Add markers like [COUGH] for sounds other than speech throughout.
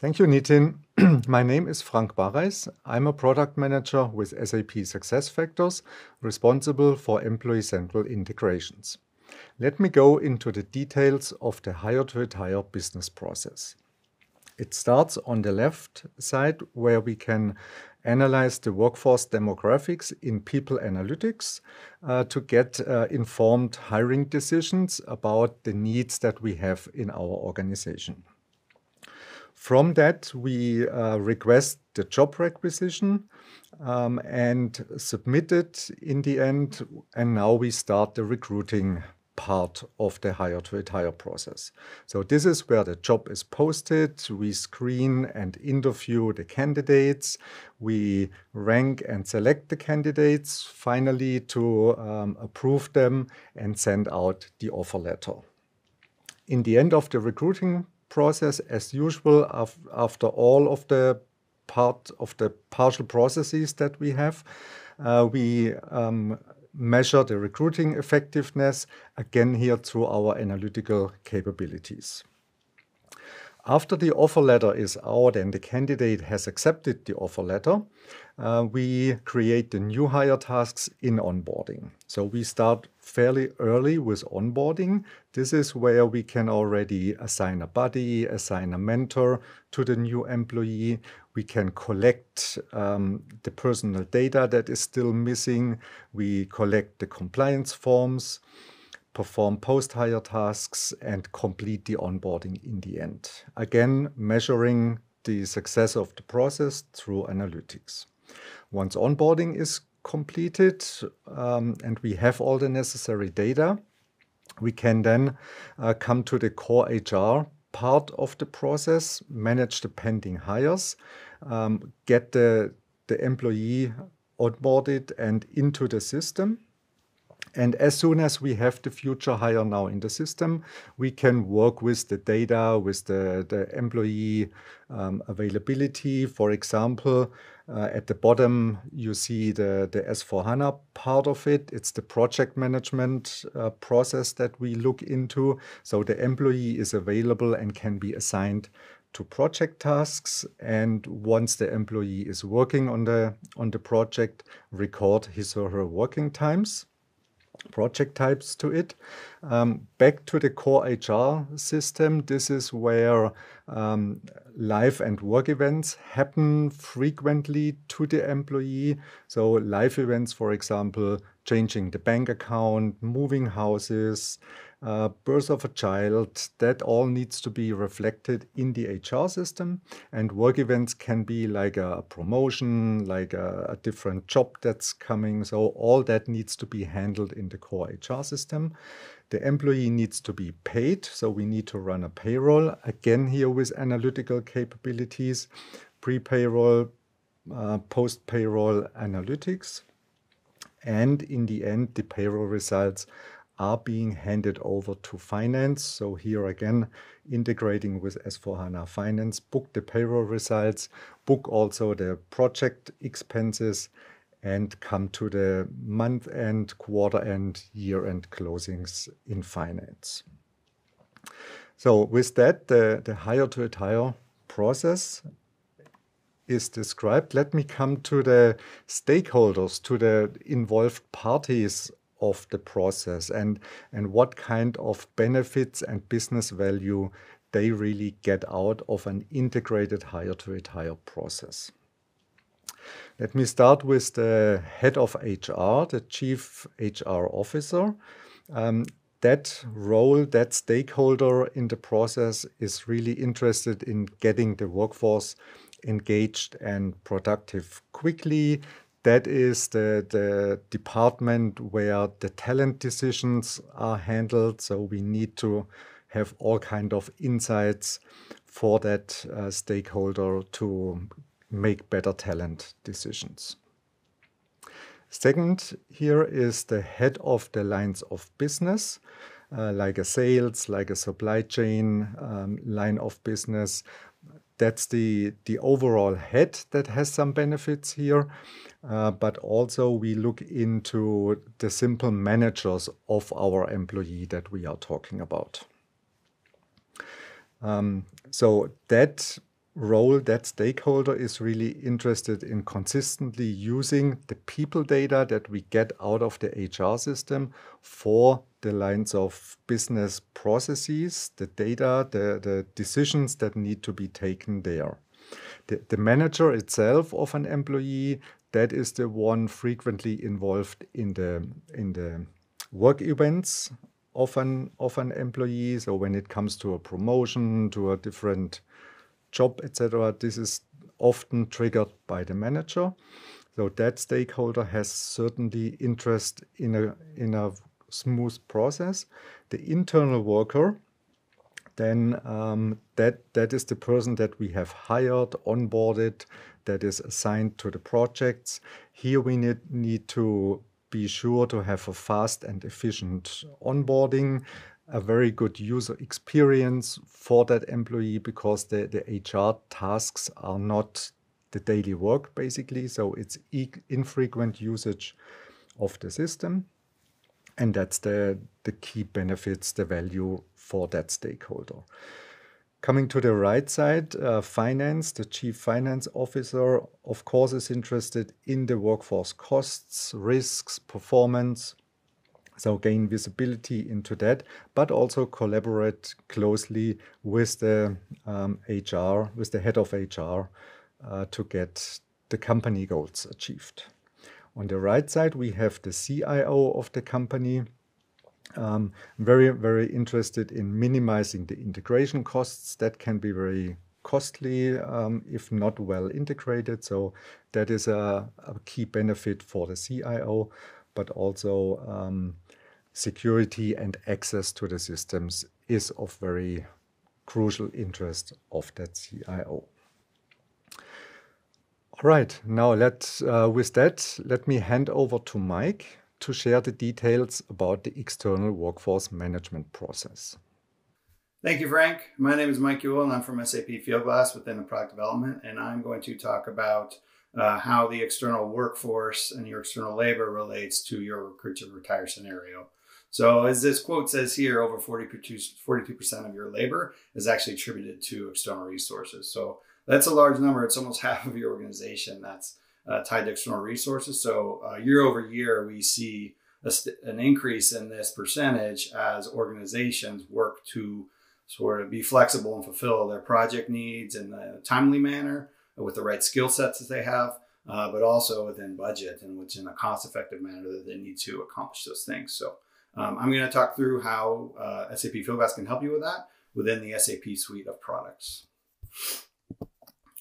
Thank you, Nitin. [CLEARS THROAT] My name is Frank Barreis. I'm a product manager with SAP SuccessFactors, responsible for Employee Central integrations. Let me go into the details of the hire-to-retire business process. It starts on the left side, where we can analyze the workforce demographics in people analytics uh, to get uh, informed hiring decisions about the needs that we have in our organization. From that, we uh, request the job requisition um, and submit it in the end, and now we start the recruiting part of the hire-to-retire process. So this is where the job is posted. We screen and interview the candidates. We rank and select the candidates, finally to um, approve them and send out the offer letter. In the end of the recruiting process, as usual, after all of the part of the partial processes that we have, uh, we um, measure the recruiting effectiveness, again here through our analytical capabilities. After the offer letter is out and the candidate has accepted the offer letter, uh, we create the new hire tasks in onboarding. So we start fairly early with onboarding. This is where we can already assign a buddy, assign a mentor to the new employee. We can collect um, the personal data that is still missing. We collect the compliance forms, perform post-hire tasks, and complete the onboarding in the end. Again, measuring the success of the process through analytics. Once onboarding is completed, um, and we have all the necessary data, we can then uh, come to the core HR part of the process, manage the pending hires, um, get the employee onboarded and into the system. And as soon as we have the future hire now in the system, we can work with the data, with the employee um, availability. For example, uh, at the bottom, you see the S/4HANA part of it. It's the project management uh, process that we look into. So the employee is available and can be assigned to project tasks, and once the employee is working on the project, record his or her working times, project types to it. Um, back to the core HR system, this is where um, life and work events happen frequently to the employee. So, life events, for example, changing the bank account, moving houses, Uh, birth of a child, that all needs to be reflected in the HR system. And work events can be like a promotion, like a different job that's coming. So all that needs to be handled in the core HR system. The employee needs to be paid, so we need to run a payroll. Again, here with analytical capabilities, pre-payroll, uh, post-payroll analytics. And in the end, the payroll results are being handed over to finance. So here again, integrating with S/4HANA Finance, book the payroll results, book also the project expenses, and come to the month-end, quarter-end, year-end closings in finance. So with that, the the hire-to-retire process is described. Let me come to the stakeholders, to the involved parties of the process, and and what kind of benefits and business value they really get out of an integrated hire-to-retire process. Let me start with the head of HR, the Chief HR Officer. Um, that role, that stakeholder in the process is really interested in getting the workforce engaged and productive quickly. That is the department where the talent decisions are handled. So we need to have all kind of insights for that uh, stakeholder to make better talent decisions. Second here is the head of the lines of business, uh, like a sales, like a supply chain um, line of business. That's the the overall head that has some benefits here. Uh, but also we look into the simple managers of our employee that we are talking about. Um, so that role, that stakeholder is really interested in consistently using the people data that we get out of the HR system for the lines of business processes, the data, the, the decisions that need to be taken there. The, the manager itself of an employee, that is the one frequently involved in the, in the work events of an, of an employee. So when it comes to a promotion, to a different job, etc., this is often triggered by the manager. So that stakeholder has certainly interest in a in a smooth process. The internal worker, then um, that that is the person that we have hired, onboarded, that is assigned to the projects. Here we need need to be sure to have a fast and efficient onboarding, a very good user experience for that employee because the, the HR tasks are not the daily work basically. So it's e infrequent usage of the system. And that's the, the key benefits, the value for that stakeholder. Coming to the right side, uh, finance, the chief finance officer, of course, is interested in the workforce costs, risks, performance. So gain visibility into that, but also collaborate closely with the um, HR, with the head of HR uh, to get the company goals achieved. On the right side, we have the CIO of the company, um, very, very interested in minimizing the integration costs. That can be very costly um, if not well integrated. So that is a, a, key benefit for the CIO, but also um, security and access to the systems is of very crucial interest of that CIO. All right, now let uh, with that, let me hand over to Mike to share the details about the external workforce management process. Thank you, Frank. My name is Mike Ewell, and I'm from SAP Fieldglass within the product development, and I'm going to talk about uh, how the external workforce and your external labor relates to your recruit to retire scenario. So, as this quote says here, over 42% of your labor is actually attributed to external resources. So, that's a large number. It's almost [LAUGHS] half of your organization that's uh, tied to external resources. So uh, year over year, we see an increase in this percentage as organizations work to sort of be flexible and fulfill their project needs in a timely manner with the right skill sets that they have, uh, but also within budget and within a cost effective manner that they need to accomplish those things. So um, I'm going to talk through how uh, SAP Fieldglass can help you with that within the SAP suite of products.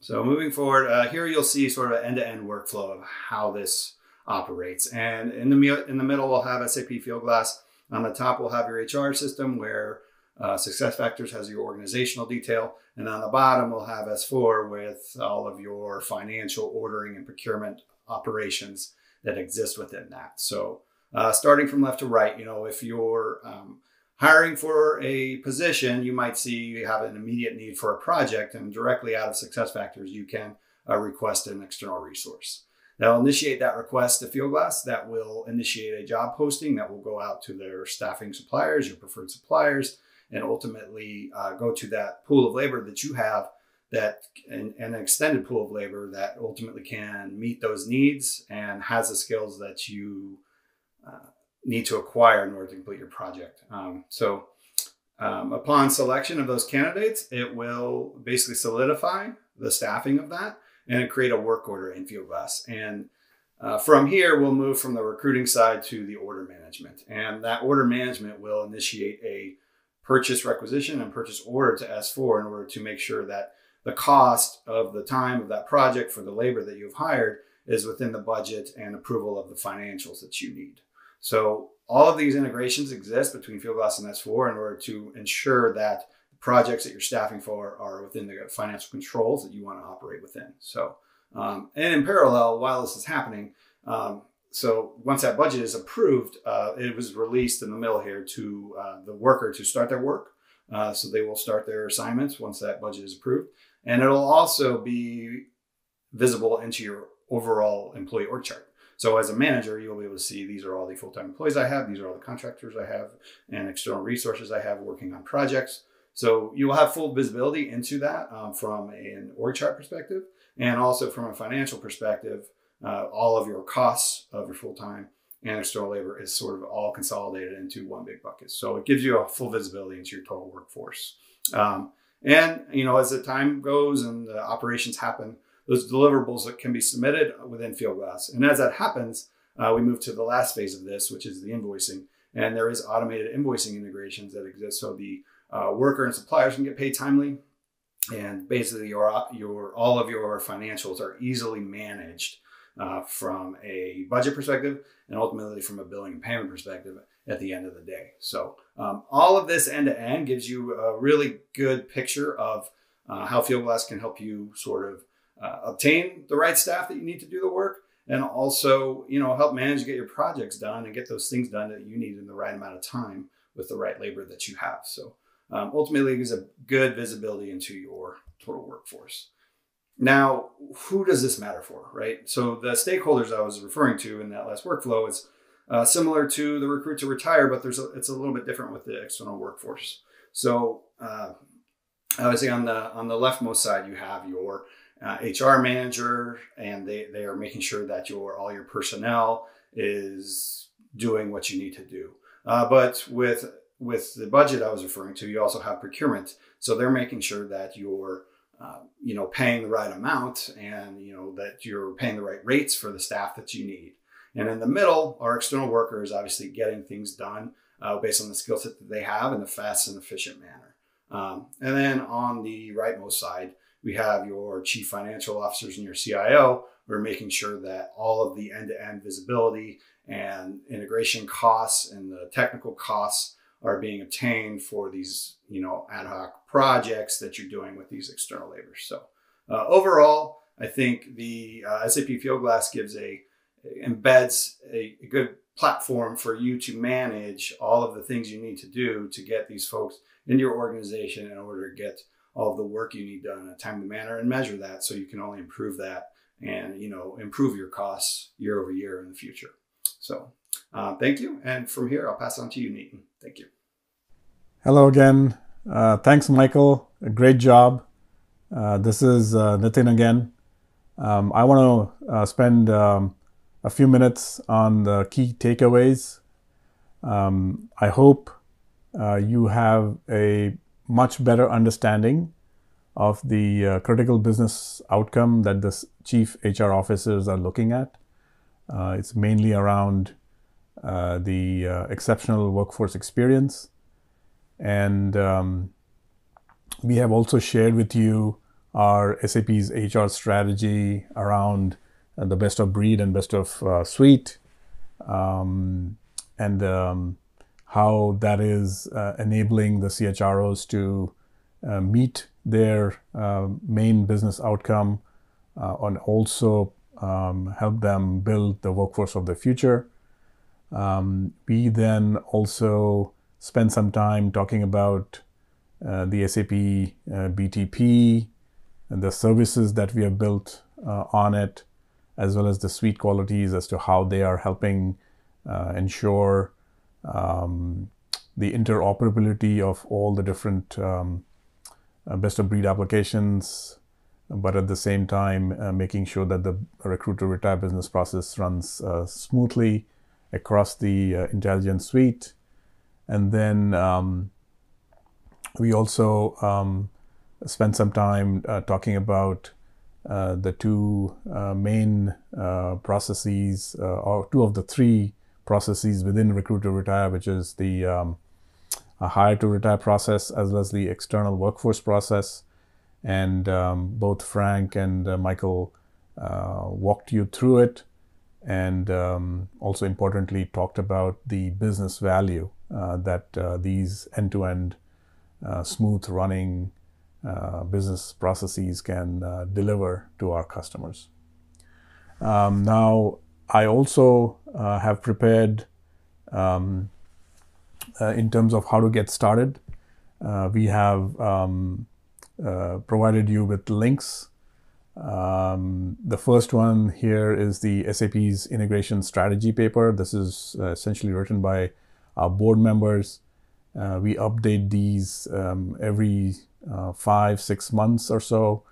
So moving forward, uh, here you'll see sort of an end-to-end workflow of how this operates. And in the, in the middle, we'll have SAP Fieldglass. On the top, we'll have your HR system where uh, SuccessFactors has your organizational detail. And on the bottom, we'll have S4 with all of your financial ordering and procurement operations that exist within that. So uh, starting from left to right, you know, if you're um, hiring for a position, you might see you have an immediate need for a project, and directly out of SuccessFactors, you can uh, request an external resource. That'll initiate that request to Fieldglass. That will initiate a job posting that will go out to their staffing suppliers, your preferred suppliers, and ultimately uh, go to that pool of labor that you have that an extended pool of labor that ultimately can meet those needs and has the skills that you uh, need to acquire in order to complete your project. Um, so um, upon selection of those candidates, it will basically solidify the staffing of that and create a work order in Fieldglass. And uh, from here, we'll move from the recruiting side to the order management. And that order management will initiate a purchase requisition and purchase order to S4 in order to make sure that the cost of the time of that project for the labor that you've hired is within the budget and approval of the financials that you need. So all of these integrations exist between Fieldglass and S4 in order to ensure that the projects that you're staffing for are within the financial controls that you want to operate within. So, um, and in parallel, while this is happening, um, so once that budget is approved, uh, it was released in the middle here to uh, the worker to start their work. Uh, so they will start their assignments once that budget is approved. And it'll also be visible into your overall employee org chart. So as a manager, you'll be able to see these are all the full-time employees I have, these are all the contractors I have, and external resources I have working on projects. So you will have full visibility into that um, from an org chart perspective and also from a financial perspective. Uh, all of your costs of your full time and external labor is sort of all consolidated into one big bucket. So it gives you a full visibility into your total workforce. Um, and you know, as the time goes and the operations happen, those deliverables that can be submitted within Fieldglass. And as that happens, uh, we move to the last phase of this, which is the invoicing. And there is automated invoicing integrations that exist, so the uh, worker and suppliers can get paid timely, and basically your your all of your financials are easily managed uh, from a budget perspective and ultimately from a billing and payment perspective at the end of the day. So um, all of this end to end gives you a really good picture of uh, how Fieldglass can help you sort of uh, obtain the right staff that you need to do the work and also you know help manage get your projects done and get those things done that you need in the right amount of time with the right labor that you have. So um, ultimately, it gives a good visibility into your total workforce. Now, who does this matter for, right? So the stakeholders I was referring to in that last workflow is uh, similar to the recruit to retire, but there's a, it's a little bit different with the external workforce. So uh, obviously on the on the leftmost side, you have your uh, HR manager, and they they are making sure that your all your personnel is doing what you need to do. Uh, but with with the budget I was referring to, you also have procurement, so they're making sure that you're uh, you know, paying the right amount and, you know, that you're paying the right rates for the staff that you need. And in the middle, our external workers obviously getting things done uh, based on the skill set that they have in a fast and efficient manner. Um, and then on the rightmost side, we have your chief financial officers and your CIO. We're making sure that all of the end to end visibility and integration costs and the technical costs are being obtained for these, you know, ad hoc projects that you're doing with these external labors. So uh, overall, I think the uh, SAP Fieldglass gives a embeds a, a, good platform for you to manage all of the things you need to do to get these folks into your organization in order to get all the work you need done in a timely manner and measure that so you can only improve that and you know improve your costs year over year in the future. So uh, thank you. And from here, I'll pass on to you, Nitin. Thank you. Hello again. Uh, thanks, Michael. A great job. Uh, this is uh, Nitin again. Um, I want to uh, spend um, a few minutes on the key takeaways. Um, I hope uh, you have a much better understanding of the uh, critical business outcome that the chief HR officers are looking at. it's mainly around uh, the uh, exceptional workforce experience. And um, we have also shared with you our SAP's HR strategy around uh, the best of breed and best of uh, suite, um, and um, how that is uh, enabling the CHROs to meet their main business outcome and also um, help them build the workforce of the future. Um, we then also spend some time talking about uh, the SAP uh, BTP and the services that we have built uh, on it, as well as the suite qualities as to how they are helping uh, ensure um, the interoperability of all the different um, uh, best of breed applications, but at the same time uh, making sure that the recruit to retire business process runs smoothly across the uh, intelligence suite. And then um, we also um, spent some time uh, talking about uh, the two uh, main uh, processes, uh, or two of the three processes within Recruit to Retire, which is the um, hire to retire process as well as the external workforce process. And um, both Frank and Michael walked you through it and um, also importantly talked about the business value uh, that uh, these end-to-end uh, smooth running uh, business processes can uh, deliver to our customers. Um, now, I also uh, have prepared um, in terms of how to get started. we have um, provided you with links um, the first one here is the SAP's integration strategy paper. This is uh, essentially written by our board members Uh, we update these um, every uh, five, six months or so.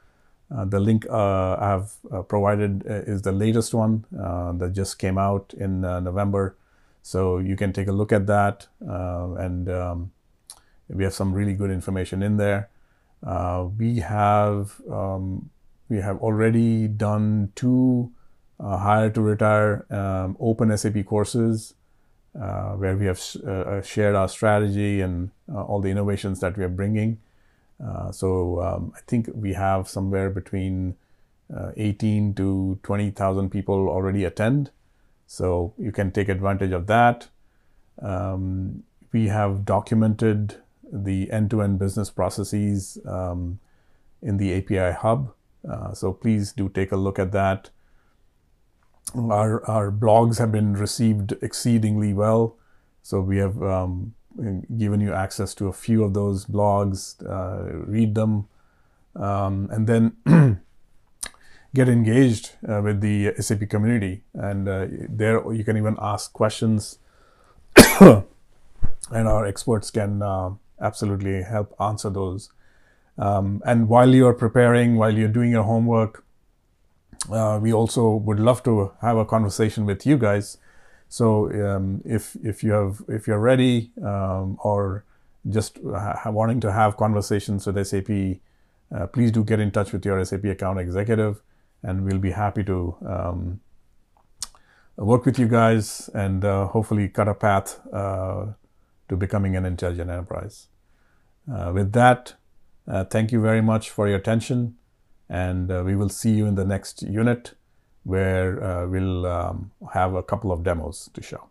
Uh, the link uh, I have uh, provided is the latest one that just came out in November. So you can take a look at that. and um, we have some really good information in there. we have um, we have already done two uh, hire to retire um, open SAP courses uh, where we have sh- uh, shared our strategy and all the innovations that we are bringing. Uh, so um, I think we have somewhere between uh, 18 to 20,000 people already attend. So you can take advantage of that. Um, we have documented the end-to-end business processes um, in the API hub. Uh, so please do take a look at that. Our, our blogs have been received exceedingly well. So we have um, given you access to a few of those blogs, uh, read them, um, and then [CLEARS THROAT] get engaged uh, with the SAP community. And uh, there you can even ask questions, [COUGHS] and our experts can uh, absolutely help answer those. Um, and while you're preparing, while you're doing your homework, uh, we also would love to have a conversation with you guys so um, if if you have if you're ready um, or just ha- wanting to have conversations with SAP, uh, please do get in touch with your SAP account executive, and we'll be happy to um, work with you guys and uh, hopefully cut a path uh, to becoming an intelligent enterprise. Uh, with that, uh, thank you very much for your attention, and uh, we will see you in the next unit where uh, we'll um, have a couple of demos to show.